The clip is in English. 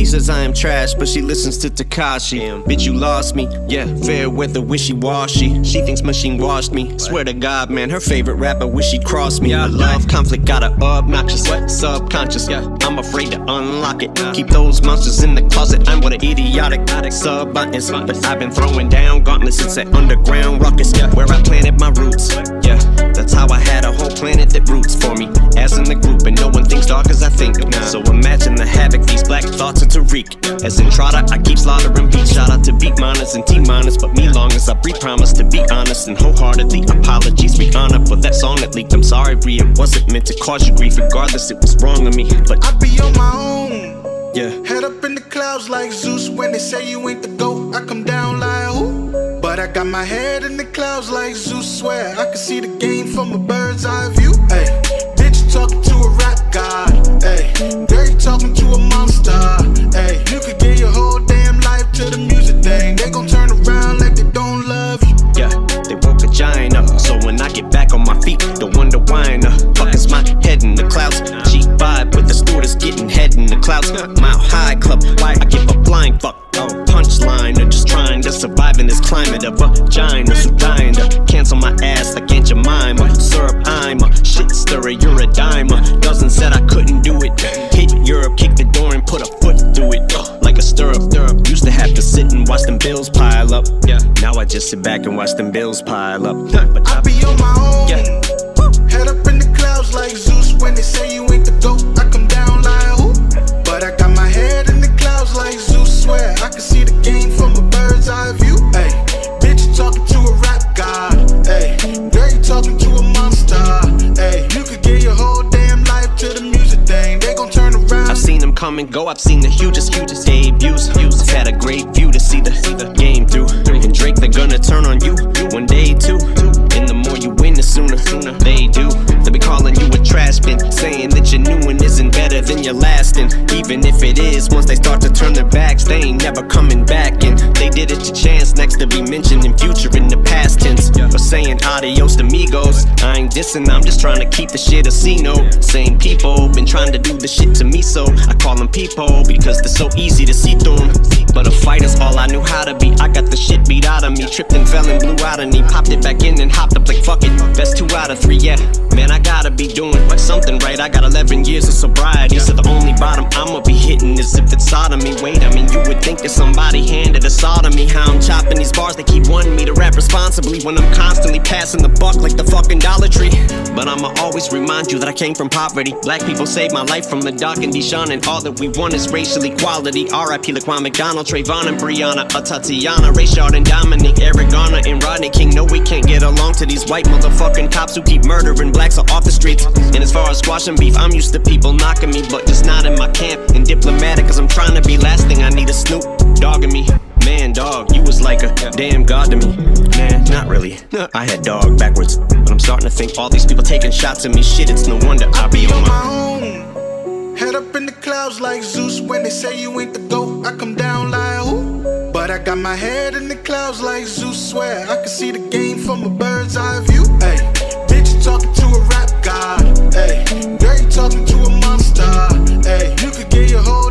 She says I am trash, but she listens to Tekashi. Bitch, you lost me. Yeah, fair weather, wishy washy. She thinks machine washed me. Swear to God, man, her favorite rapper wish she'd cross me. I love conflict, got her obnoxious, subconscious. Yeah, I'm afraid to unlock it. Keep those monsters in the closet. I'm what an idiotic sub buttons. But I've been throwing down gauntlets since that underground ruckus. Yeah, where I planted my roots. Thoughts are to wreak. As in Trotter, I keep slaughtering beats. Shout out to beat miners and T miners, but me long as I breathe, promise to be honest and wholeheartedly. Apologies, Rihanna for that song that leaked. I'm sorry, Ree, it wasn't meant to cause you grief. Regardless, it was wrong of me. But I be on my own. yeah, Head up in the clouds like Zeus when they say you ain't the GOAT. I come down like who? But I got my head in the clouds like Zeus. Swear I can see the game from a bird's eye view. Hey, bitch, talking to a rap god. Hey, you talking to a monster. Why I give a flying fuck. Oh, punchline, or just trying to survive in this climate of vaginas who dying to cancel my ass like Aunt Jemima. Syrup, I'm a shit stirrer, you're a dimer. Dozen said I couldn't do it. Hit Europe, kick the door and put a foot through it. Like a stirrup, stirrup. Used to have to sit and watch them bills pile up. Yeah. Now I just sit back and watch them bills pile up. But I be on my own. Come and go. I've seen the hugest, hugest debuts. I've had a great view to see the, the game through. And Drake, they're gonna turn on you one day too. And the more you win, the sooner, sooner they do. They'll be calling you a trash bin, saying that your new one isn't better than your last. And even if it is, once they start to turn their backs, they ain't never coming back. And they did it to Chance next to be mentioned in Future in the past tense. Or saying adios amigos. Dissing, I'm just trying to keep the shit a C note. Same people been trying to do the shit to me, so I call them people because they're so easy to see through. But a fighter's all I knew how to be. I got the shit beat out of me. Tripped and fell and blew out of me. Popped it back in and hopped up like fuck it. Best two out of three, yeah. Be doing something right. I got 11 years of sobriety, so the only bottom I'ma be hitting is if it's sodomy. Wait, I mean, you would think that somebody handed a sodomy. How I'm chopping these bars, they keep wanting me to rap responsibly when I'm constantly passing the buck like the fucking Dollar Tree. I'ma always remind you that I came from poverty. Black people saved my life from the dark and Deshaun, and all that we want is racial equality. R.I.P. Laquan McDonald, Trayvon and Breonna, a Tatiana, Rayshard and Dominic, Eric Garner and Rodney King. No, we can't get along to these white motherfucking cops who keep murdering blacks off the streets. And as far as squashing beef, I'm used to people knocking me, but just not in my camp. And diplomatic, cause I'm trying to be last thing I need a damn god to me. Man, not really. I had dog backwards. But I'm starting to think all these people taking shots at me. Shit, it's no wonder I be on my. own. Head up in the clouds like Zeus when they say you ain't the GOAT. I come down like who? But I got my head in the clouds like Zeus. Swear I can see the game from a bird's eye view. Hey, bitch, you talking to a rap god. Hey, girl, you talking to a monster. Hey, you could give your whole